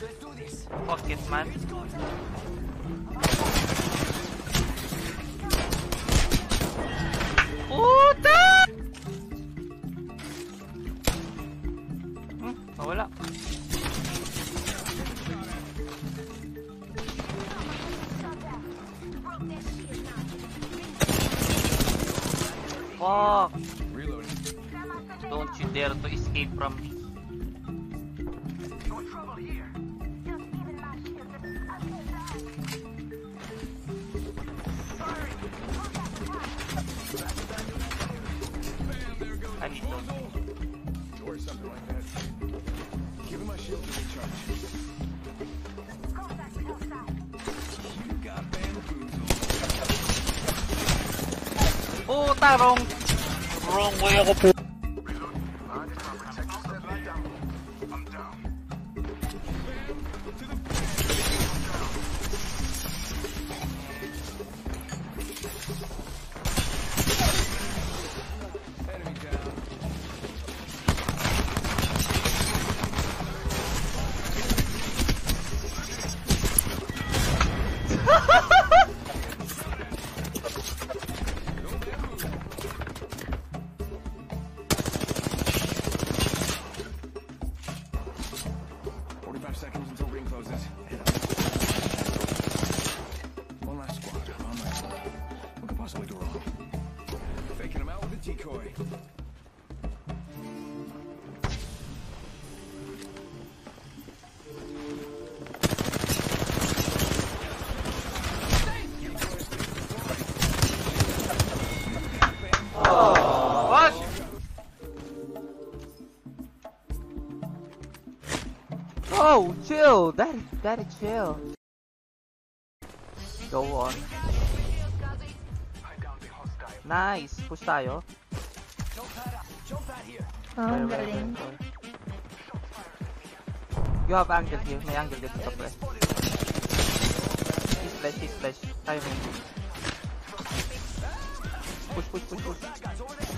let's do this. Fuck it man. Puta! Hmm, nawala. Fuck! Reloading. Don't you dare to escape from me. Puta, wrong. Wrong way ako po. Seconds until ring closes. Oh, chill. That that chill. Go on. Nice. Push tayo. Oh, Where, ang where, galing. where, where? You have angle here. May angle dito pre. He's flash, he's flash. Tayo mo. Push, push, push, push.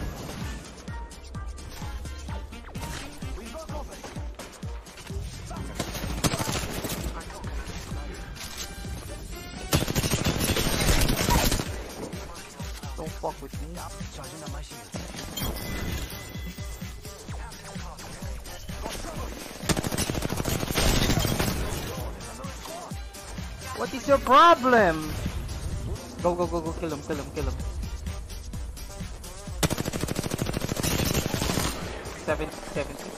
What is your problem? Go, go, go, go, kill him, kill him, kill him. Seven, seventy.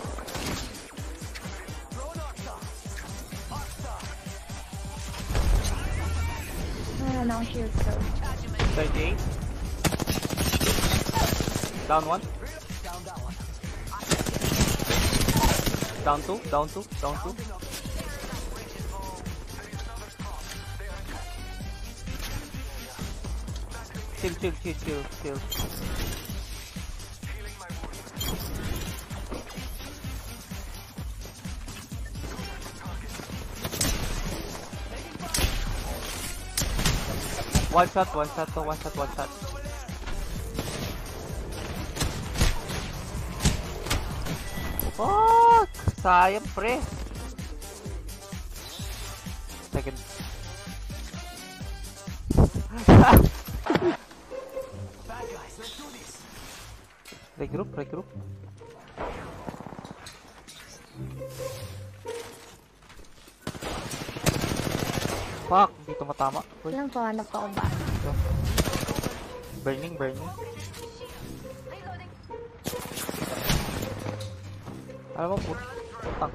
Wala na akong shield so. 38. Down one. Down two, down two, down two. Chill, chill, chill, chill, chill. One shot, one shot, one shot, one shot. Fuck! Sayang, pre. Second. regroup, regroup. Fuck, hindi tumatama. Uy, Ilang po, hanap ako ba? ito. Burning, burning. Alam mo, put putang.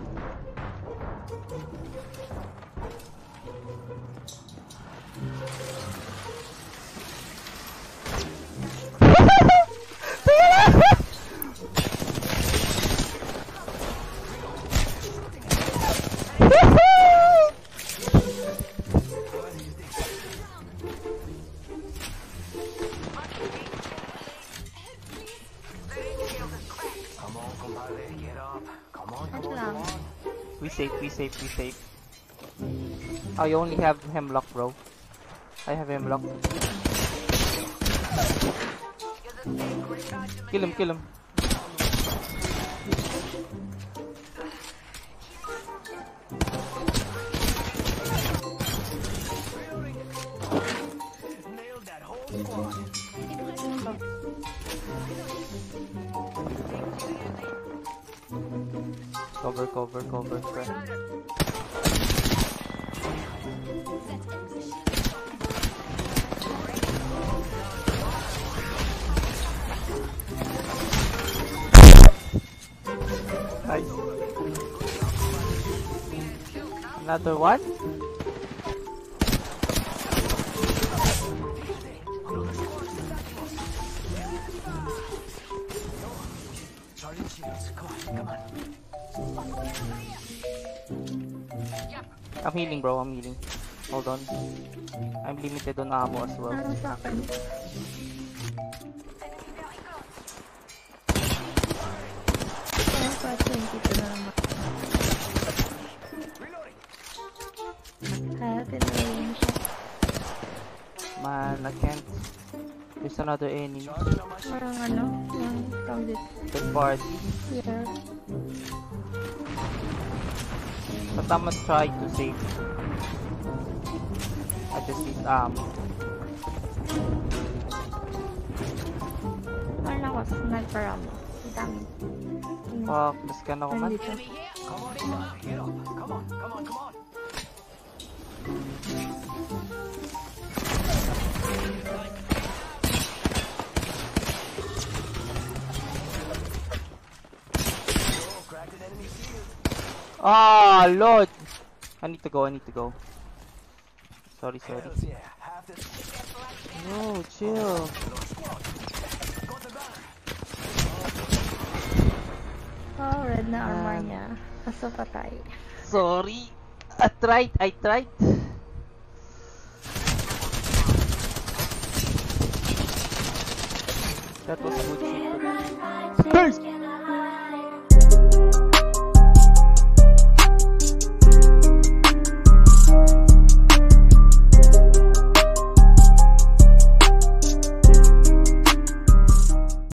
Safe, we safe, we safe. I only have Hemlok, bro. I have Hemlok. Kill him, kill him. Cover, cover, cover, friend. Nice. Another one? I'm healing bro, I'm healing. Hold on. I'm limited on ammo as well. Meron sa akin. Ano Man, I can't. There's another enemy. Parang ano? Yung target. The part. Yeah. But I'm gonna try to save. I just need ammo. Parang ako, sniper ammo. Ang dami. Fuck, mas ka na ako man. Come on, come on. Get up. Come on, come on, come on. Oh, Ah, Lord! I need to go, I need to go. Sorry, sorry. Hells yeah. Half this. No, chill. Got. Oh, red na armor niya. Kaso patay. Sorry. I tried, I tried. That was good shit.